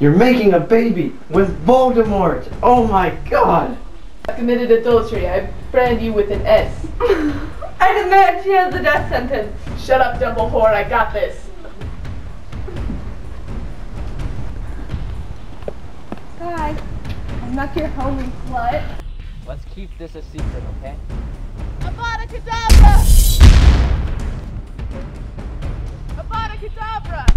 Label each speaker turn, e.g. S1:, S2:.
S1: You're making a baby with Voldemort! Oh my god!
S2: I committed adultery. I brand you with an S.
S3: I demand she has the death sentence.
S2: Shut up, Double Dumbledore. I got this.
S3: Guys, I'm not your homie, slut.
S4: Let's keep this a secret, okay? Avada Kedavra! Avada Kedavra!